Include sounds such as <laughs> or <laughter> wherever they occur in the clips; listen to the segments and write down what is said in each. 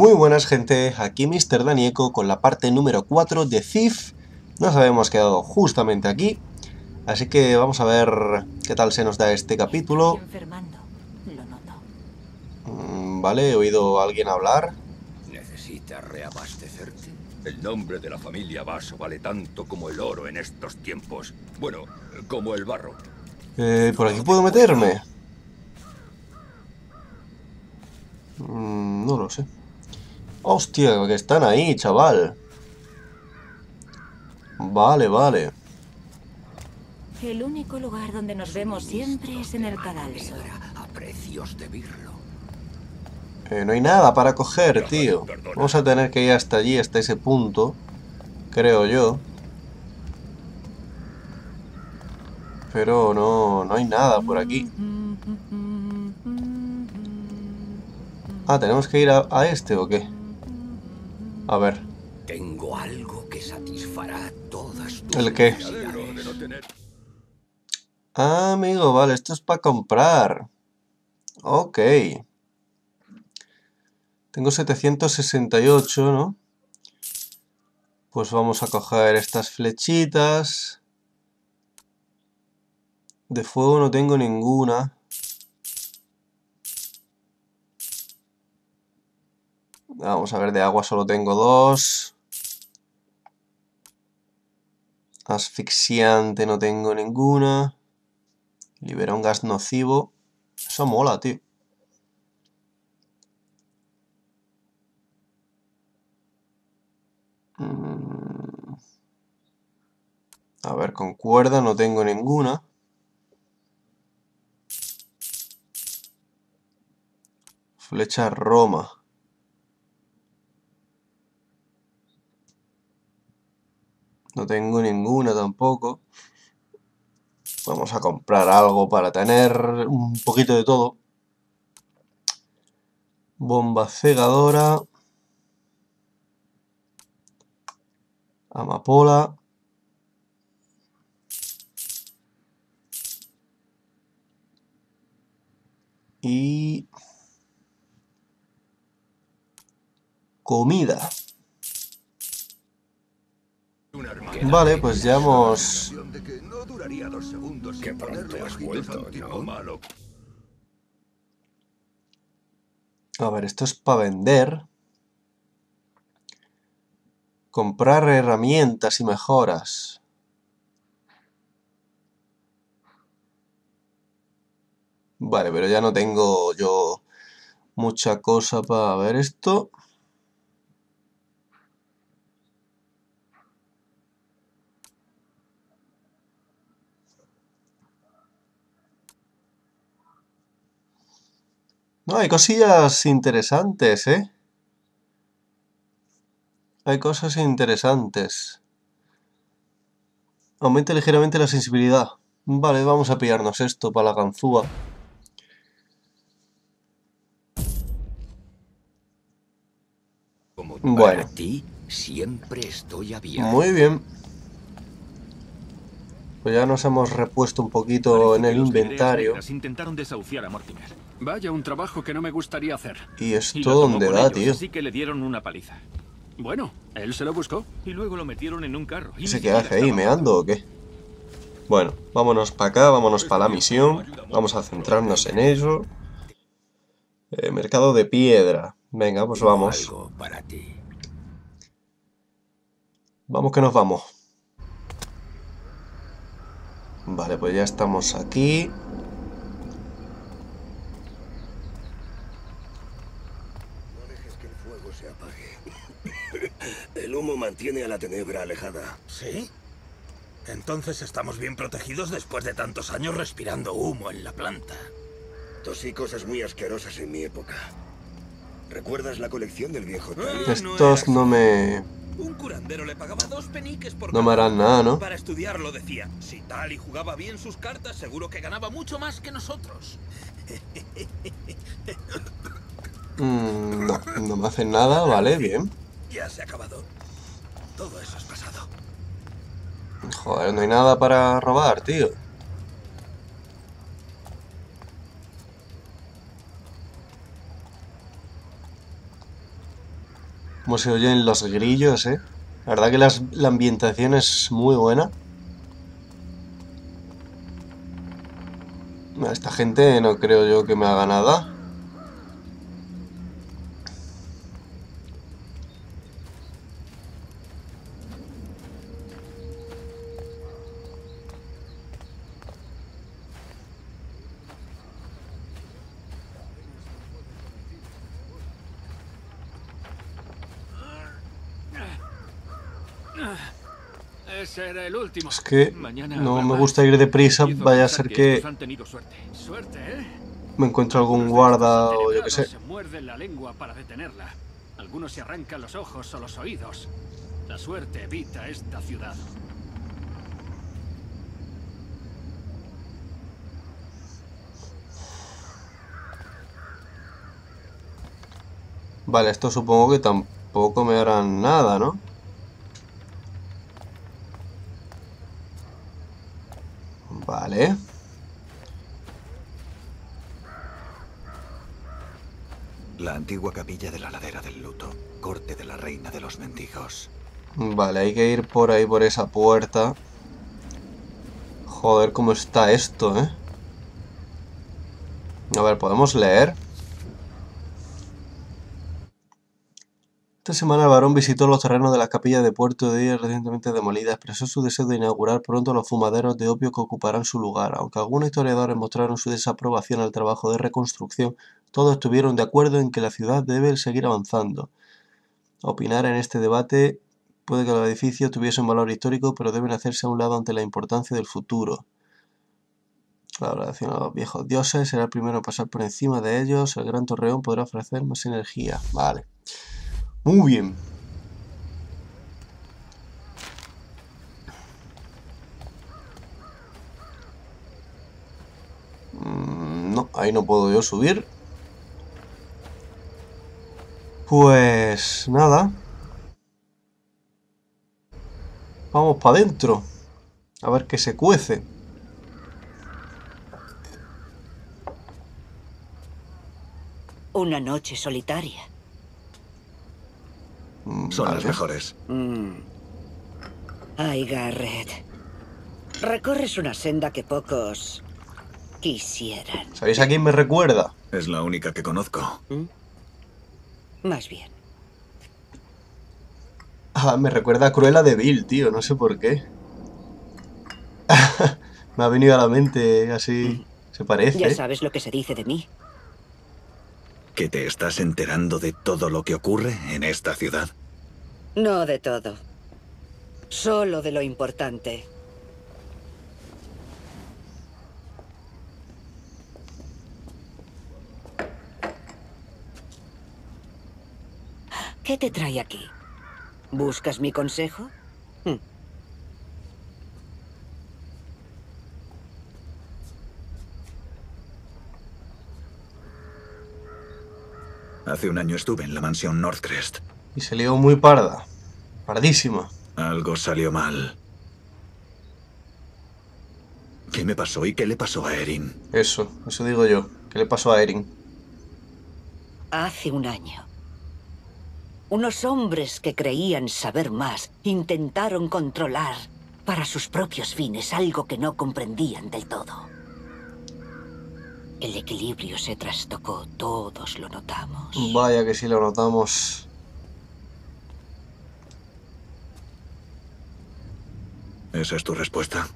Muy buenas gente, aquí Mr. Danieco con la parte número 4 de Thief. Nos habíamos quedado justamente aquí, así que vamos a ver qué tal se nos da este capítulo. Mm, vale, he oído a alguien hablar. ¿Necesitas reabastecerte? El nombre de la familia Vaso vale tanto como el oro en estos tiempos. Bueno, como el barro. Eh, ¿Por aquí puedo meterme? Mm, no lo sé. Hostia, que están ahí, chaval. Vale, vale. El único lugar donde nos vemos siempre es en el cadalso. A precios de birlo. Eh, no hay nada para coger, tío. Vamos a tener que ir hasta allí, hasta ese punto. Creo yo. Pero no, no hay nada por aquí. Ah, ¿tenemos que ir a, a este o qué? A ver. Tengo algo que satisfará todas tus ¿El qué? Ah, amigo, vale, esto es para comprar. Ok. Tengo 768, ¿no? Pues vamos a coger estas flechitas. De fuego no tengo ninguna. Vamos a ver, de agua solo tengo dos. Asfixiante no tengo ninguna. Libera un gas nocivo. Eso mola, tío. Mm. A ver, con cuerda no tengo ninguna. Flecha Roma. No tengo ninguna tampoco. Vamos a comprar algo para tener un poquito de todo. Bomba cegadora. Amapola. Y... Comida. Vale, pues ya hemos... Qué pronto has vuelto, ¿no? A ver, esto es para vender. Comprar herramientas y mejoras. Vale, pero ya no tengo yo mucha cosa para ver esto. No, hay cosillas interesantes, ¿eh? Hay cosas interesantes. Aumenta ligeramente la sensibilidad. Vale, vamos a pillarnos esto para la ganzúa. Bueno. ti siempre estoy abierto. Muy bien. Pues ya nos hemos repuesto un poquito en el inventario. Intentaron desahuciar a Mortimer. Vaya, un trabajo que no me gustaría hacer. ¿Y esto dónde da, tío? Así que le dieron una paliza. Bueno, él se lo buscó y luego lo metieron en un carro. ¿Y se qué hace ahí, meando o qué? Bueno, vámonos para acá, vámonos para la misión. Vamos a centrarnos en ello. Eh, mercado de piedra. Venga, pues vamos. para ti. Vamos que nos vamos. Vale, pues ya estamos aquí. No dejes que el fuego se apague. El humo mantiene a la tenebra alejada. ¿Sí? Entonces estamos bien protegidos después de tantos años respirando humo en la planta. Tosí cosas muy asquerosas en mi época. ¿Recuerdas la colección del viejo Tal? Estos no me... Un curandero le pagaba dos peniques por No me harán nada, ¿no? Para estudiarlo decía. Si Tali jugaba bien sus cartas, seguro que ganaba mucho más que nosotros. <laughs> Mm, no, no me hacen nada, vale, bien. Ya se ha acabado. Todo eso es pasado. Joder, no hay nada para robar, tío. Como se oyen los grillos, ¿eh? La verdad que la ambientación es muy buena. Esta gente no creo yo que me haga nada. Ese era el último. Es que Mañana no me gusta ir deprisa, vaya a ser que tenido suerte. Suerte, ¿eh? me encuentro algún guarda o yo qué sé. Se muerden la lengua para detenerla. Algunos se arrancan los ojos o los oídos. La suerte evita esta ciudad. Vale, esto supongo que tampoco me harán nada, ¿no? Vale. La antigua capilla de la ladera del luto, corte de la reina de los mendigos. Vale, hay que ir por ahí, por esa puerta. Joder, cómo está esto, ¿eh? A ver, ¿podemos leer? Esta semana el varón visitó los terrenos de la capilla de Puerto de Díaz recientemente demolida. Expresó su deseo de inaugurar pronto los fumaderos de opio que ocuparán su lugar. Aunque algunos historiadores mostraron su desaprobación al trabajo de reconstrucción, todos estuvieron de acuerdo en que la ciudad debe seguir avanzando. Opinar en este debate puede que los edificios tuviesen valor histórico, pero deben hacerse a un lado ante la importancia del futuro. La oración a los viejos dioses será el primero en pasar por encima de ellos. El gran torreón podrá ofrecer más energía. Vale. Muy bien. Mm, No, ahí no puedo yo subir. Pues nada. Vamos para adentro. A ver qué se cuece. Una noche solitaria. Mm, Son las mejores. Mm. Ay, Garrett. Recorres una senda que pocos quisieran. ¿Sabéis a quién me recuerda? Es la única que conozco. Más bien. Ah, me recuerda a Cruella de Vil, tío, no sé por qué. <laughs> me ha venido a la mente así. Se Ya parece. sabes lo que se dice de mí. ¿Que te estás enterando de todo lo que ocurre en esta ciudad? No de todo. Solo de lo importante. ¿Qué te trae aquí? ¿Buscas mi consejo? Hace un año estuve en la mansión Northcrest. Y se lió muy parda. Pardísima. Algo salió mal. ¿Qué me pasó y qué le pasó a Erin? Eso, eso digo yo. ¿Qué le pasó a Erin? Hace un año. Unos hombres que creían saber más intentaron controlar para sus propios fines algo que no comprendían del todo. El equilibrio se trastocó, todos lo notamos. Vaya que sí lo notamos. ¿Esa es tu respuesta?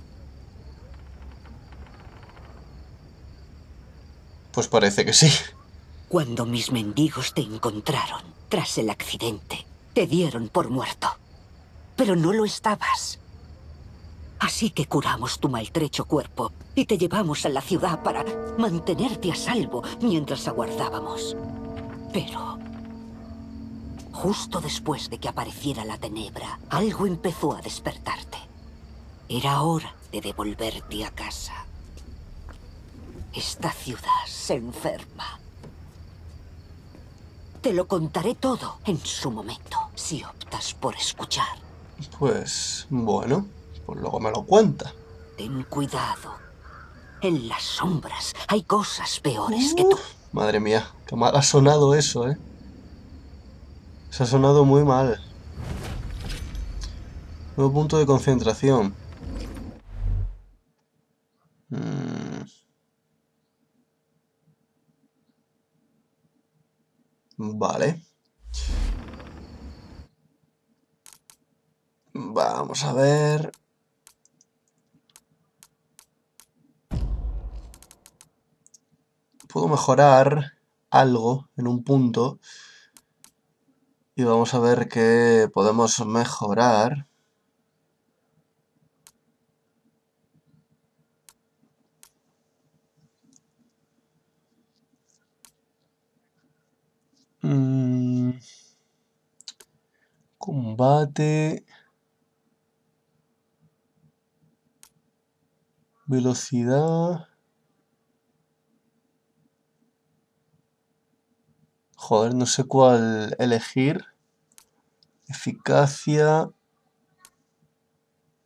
Pues parece que sí. Cuando mis mendigos te encontraron tras el accidente, te dieron por muerto. Pero no lo estabas. Así que curamos tu maltrecho cuerpo y te llevamos a la ciudad para mantenerte a salvo mientras aguardábamos. Pero... Justo después de que apareciera la tenebra, algo empezó a despertarte. Era hora de devolverte a casa. Esta ciudad se enferma. Te lo contaré todo en su momento, si optas por escuchar. Pues bueno, pues luego me lo cuenta. Ten cuidado. En las sombras hay cosas peores que tú. Madre mía, qué mal ha sonado eso, ¿eh? Se ha sonado muy mal. Nuevo punto de concentración. Mm. Vale. Vamos a ver. Puedo mejorar algo en un punto. Y vamos a ver qué podemos mejorar. Mm. Combate. Velocidad. Joder, no sé cuál elegir. Eficacia.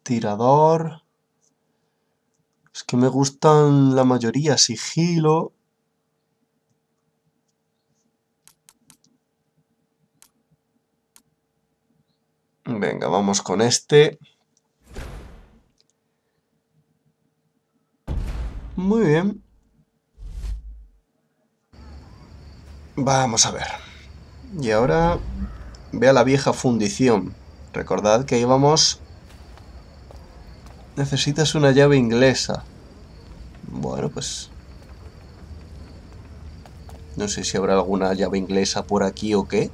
Tirador. Es que me gustan la mayoría. Sigilo. Venga, vamos con este. Muy bien. Vamos a ver. Y ahora ve a la vieja fundición. Recordad que íbamos... Necesitas una llave inglesa. Bueno, pues... No sé si habrá alguna llave inglesa por aquí o qué.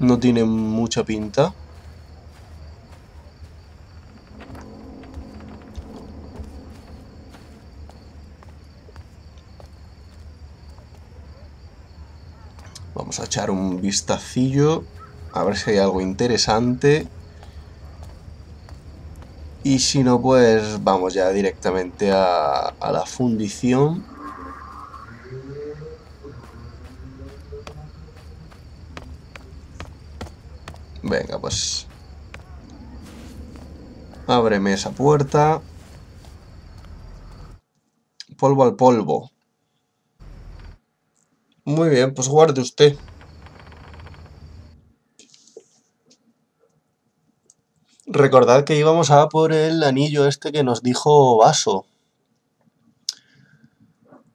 No tiene mucha pinta. Vamos a echar un vistacillo a ver si hay algo interesante. Y si no, pues vamos ya directamente a, a la fundición. Venga, pues... Ábreme esa puerta. Polvo al polvo. Muy bien, pues guarde usted. Recordad que íbamos a por el anillo este que nos dijo Vaso.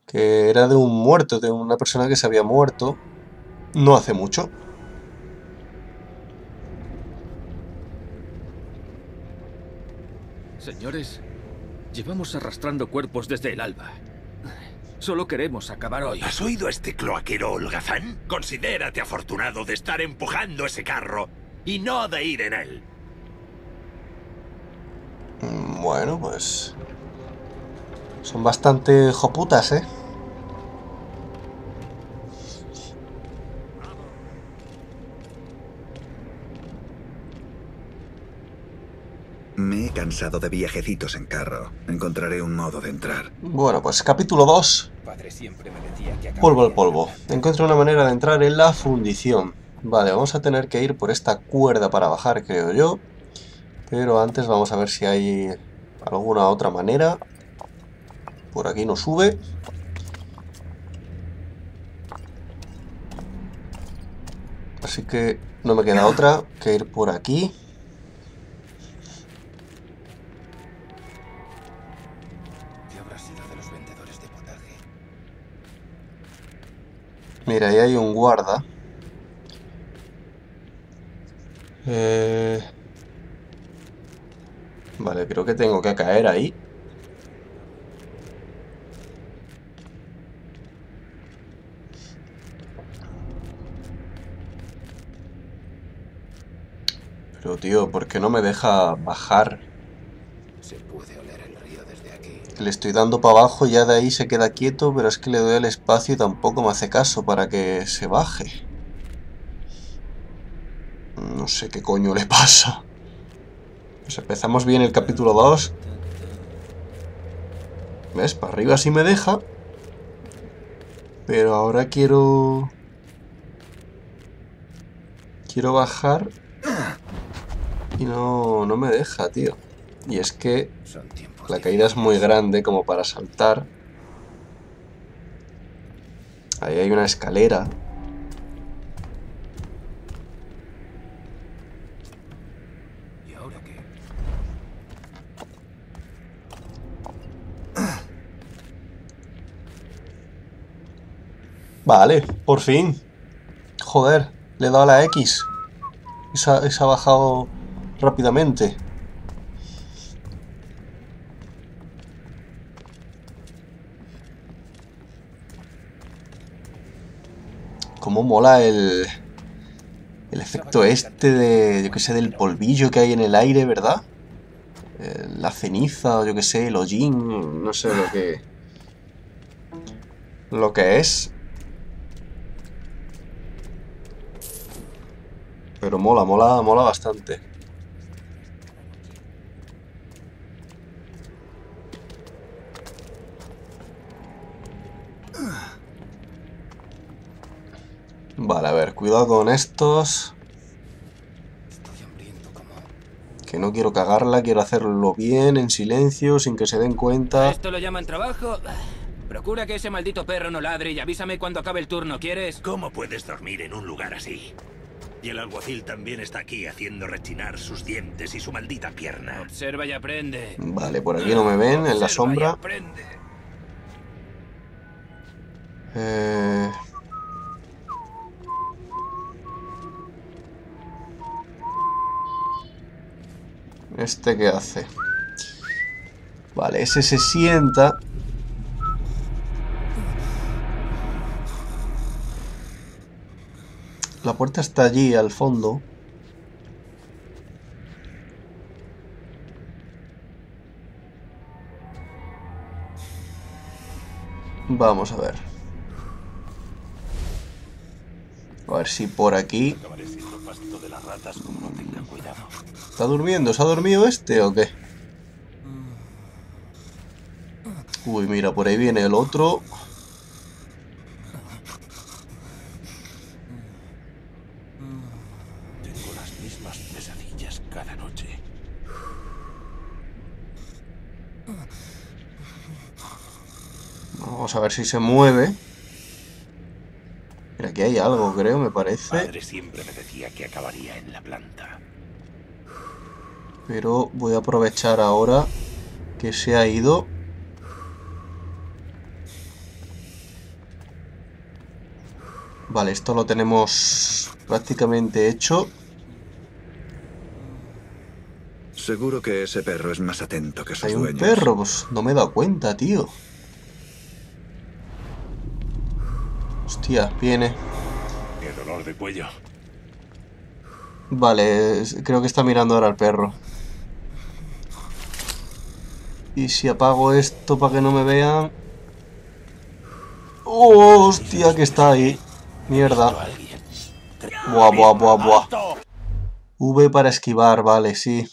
Que era de un muerto, de una persona que se había muerto. No hace mucho. Señores, llevamos arrastrando cuerpos desde el alba. Solo queremos acabar hoy. ¿Has oído a este cloaquero holgazán? Considérate afortunado de estar empujando ese carro y no de ir en él. Mm, Bueno, pues... Son bastante joputas, ¿eh? Me he cansado de viajecitos en carro. Encontraré un modo de entrar. Bueno, pues capítulo 2. Padre siempre me decía que Polvo al polvo. Encuentro una manera de entrar en la fundición. Vale, vamos a tener que ir por esta cuerda para bajar, creo yo. Pero antes vamos a ver si hay alguna otra manera. Por aquí no sube. Así que no me queda otra que ir por aquí. ¿Qué habrá sido de los vendedores de potaje? Mira, ahí hay un guarda. Eh... Vale, creo que tengo que caer ahí. Pero tío, ¿por qué no me deja bajar? Se puede oler el río desde aquí. Le estoy dando para abajo y ya de ahí se queda quieto, pero es que le doy el espacio y tampoco me hace caso para que se baje. No sé qué coño le pasa. Pues empezamos bien el capítulo 2. ¿Ves? Para arriba sí me deja. Pero ahora quiero... Quiero bajar. Y no, no me deja, tío. Y es que La caída es muy grande como para saltar. Ahí hay una escalera. ¿Y ahora qué? Vale, por fin. Joder, le he dado a la X. Y se ha, bajado rápidamente. Cómo mola el... El efecto este de, yo que sé, del polvillo que hay en el aire, ¿verdad? Eh, La ceniza, yo que sé, el hollín, no sé lo que... Lo que es. Pero mola, mola, mola bastante. Vale, a ver, cuidado con estos. Que no quiero cagarla, quiero hacerlo bien, en silencio, sin que se den cuenta. ¿Esto lo llaman trabajo? Procura que ese maldito perro no ladre y avísame cuando acabe el turno, ¿quieres? ¿Cómo puedes dormir en un lugar así? Y el alguacil también está aquí haciendo rechinar sus dientes y su maldita pierna. Observa y aprende. Vale, por aquí no me ven, en la y sombra. aprende. Eh... ¿Este qué hace? Vale, ese se sienta. La puerta está allí, al fondo. Vamos a ver. A ver si por aquí... ¿Está durmiendo? ¿Se ha dormido este o qué? Uy, mira, por ahí viene el otro. Tengo las mismas pesadillas cada noche. Vamos a ver si se mueve. Mira, aquí hay algo, creo, me parece. Padre siempre me decía que acabaría en la planta. Pero voy a aprovechar ahora que se ha ido. Vale, esto lo tenemos prácticamente hecho. Seguro que ese perro es más atento que sus Hay un dueños. perro, pues no me he dado cuenta, tío. Hostia, viene. Qué dolor de cuello. Vale, creo que está mirando ahora al perro. Y si apago esto para que no me vean... ¡Oh, hostia, que está ahí! Mierda. Buah, buah, buah, buah. V para esquivar, vale, sí.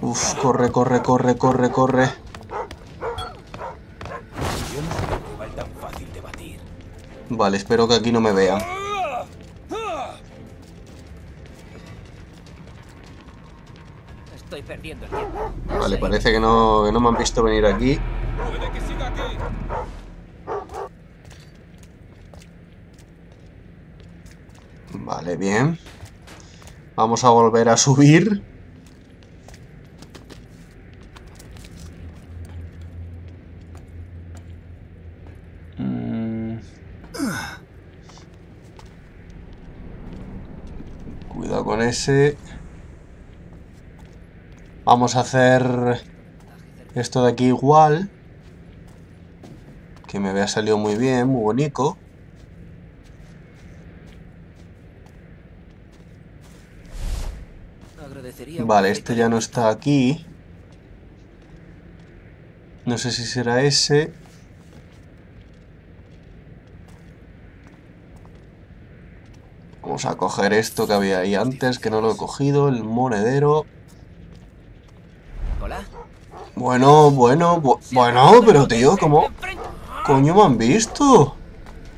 Uf, corre, corre, corre, corre, corre. Vale, espero que aquí no me vean. Estoy perdiendo el tiempo. Vale, parece que no, que no me han visto venir aquí. Puede que siga aquí. Vale, bien. Vamos a volver a subir. Ese. Vamos a hacer esto de aquí igual. Que me había salido muy bien, muy bonito. Vale, este ya no está aquí. No sé si será ese. Vamos a coger esto que había ahí antes, que no lo he cogido, el monedero. Hola. Bueno, bueno, bu- bueno, pero tío, ¿cómo coño me han visto?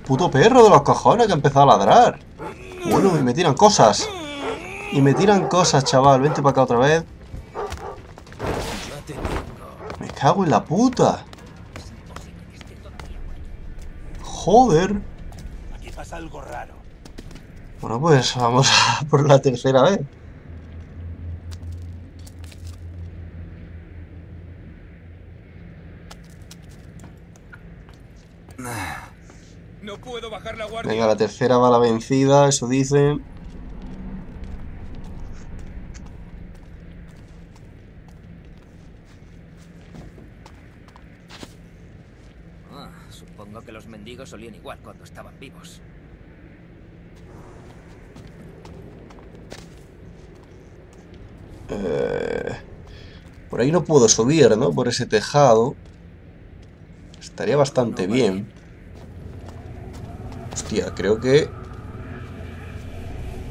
Puto perro de los cojones que ha empezado a ladrar. Bueno, y me tiran cosas. Y me tiran cosas, chaval. Vente para acá otra vez. cago en la puta. Joder. Aquí pasa algo raro. Bueno, pues vamos a <laughs> por la tercera vez. No puedo bajar la guardia. Venga, la tercera va la vencida, eso dicen. Ah, supongo que los mendigos olían igual cuando estaban vivos. Eh, por ahí no puedo subir, ¿no? Por ese tejado. Estaría bastante bien. Hostia, creo que...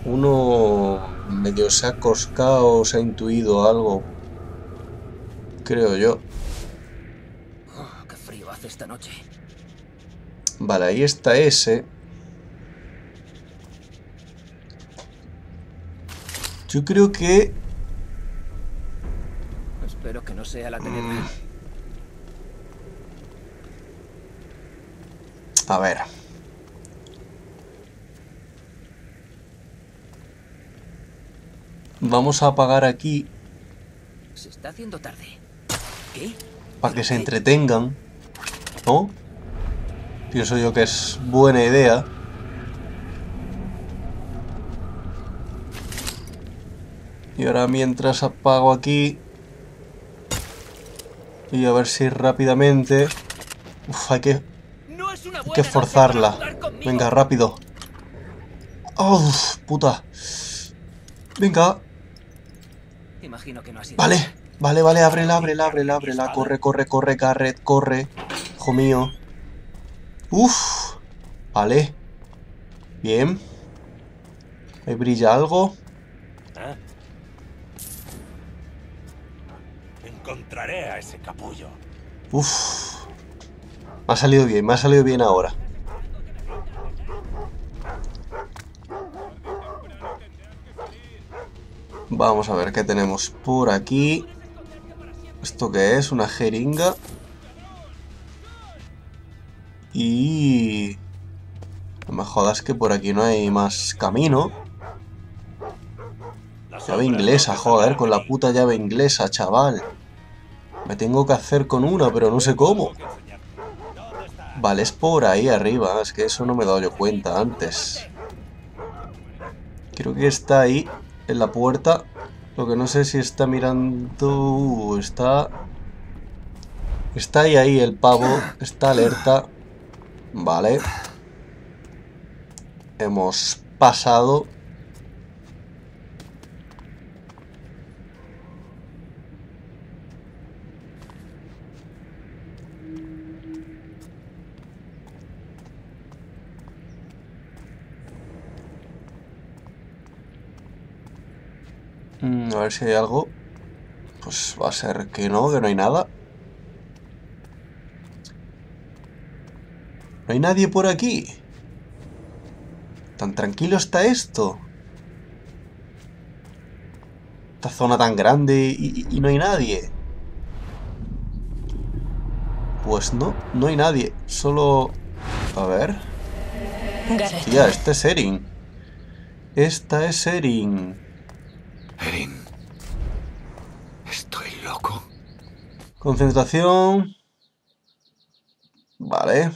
Uno medio se ha coscado, se ha intuido algo. Creo yo. Oh, qué frío hace esta noche. Vale, ahí está ese. Yo creo que... Espero que no sea la tenebra. A ver. Vamos a apagar aquí Se está haciendo tarde. ¿Qué? para que se entretengan. ¿No? Pienso yo que es buena idea. Y ahora mientras apago aquí... Y a ver si rápidamente... Uf, hay que, hay que forzarla. Venga, rápido. ¡Oh, puta! Venga. Vale, vale, vale, ábrela, ábrela, ábrela, ábrela. Corre, corre, corre, Garrett, corre. Hijo mío. Uf. Vale. Bien. Ahí brilla algo. Encontraré a ese capullo. Uf. Me ha salido bien, me ha salido bien ahora. Vamos a ver qué tenemos por aquí. ¿Esto qué es? Una jeringa. Y... No me jodas que por aquí no hay más camino. Llave inglesa, joder, con la puta llave inglesa, chaval. Me tengo que hacer con una, pero no sé cómo. Vale, es por ahí arriba. Es que eso no me he dado yo cuenta antes. Creo que está ahí, en la puerta. Lo que no sé si está mirando... Uh, está... Está ahí, ahí el pavo. Está alerta. Vale. Hemos pasado. A ver si hay algo. Pues va a ser que no, que no hay nada. No hay nadie por aquí. Tan tranquilo está esto. Esta zona tan grande y, y no hay nadie. Pues no, no hay nadie. Solo... A ver. Tía, este es Erin. Esta es. Erin. Concentración. Vale.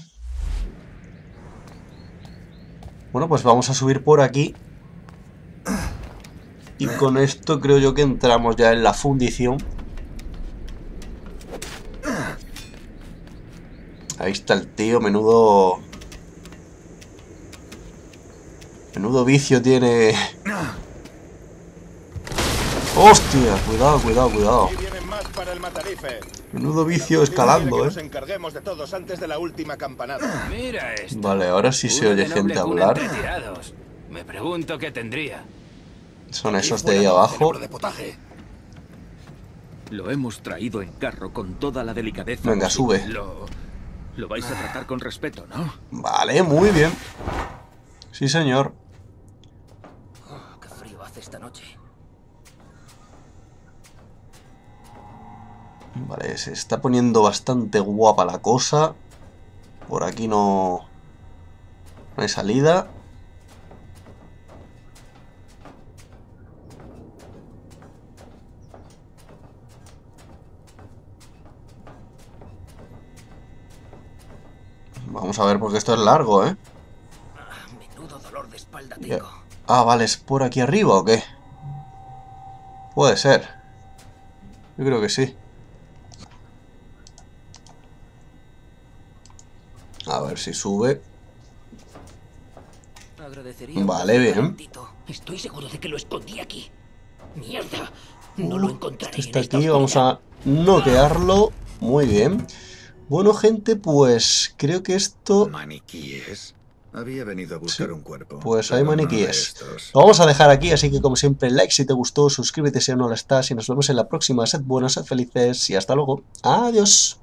Bueno, pues vamos a subir por aquí. Y con esto creo yo que entramos ya en la fundición. Ahí está el tío, menudo... Menudo vicio tiene... <coughs> ¡Hostia! Cuidado, cuidado, cuidado. Para el matarife. Menudo vicio escalando, ¿eh? nos encarguemos de todos antes de la última campanada. Mira esto. Vale, ahora sí se oye gente hablar. Me pregunto qué tendría. Son esos de ahí abajo. Lo hemos traído en carro con toda la delicadeza. Venga, sube. Lo, lo vais a tratar con respeto, ¿no? Vale, muy bien. Sí, señor. Oh, qué frío hace esta noche. Vale, se está poniendo bastante guapa la cosa. Por aquí no... No hay salida. Vamos a ver porque esto es largo, ¿eh? Menudo dolor de espalda tengo. Ah, vale, ¿es por aquí arriba o qué? Puede ser. Yo creo que sí. A ver si sube. Vale, bien. Estoy seguro de que lo escondí aquí. ¡Mierda! No lo encontraré. Está aquí, vamos a noquearlo. Muy bien. Bueno, gente, pues creo que esto... ¿Maniquíes? Había venido a buscar un cuerpo. Pues hay maniquíes. Lo vamos a dejar aquí, así que como siempre, like si te gustó, suscríbete si aún no lo estás y nos vemos en la próxima. Sed buenos, sed felices y hasta luego. Adiós.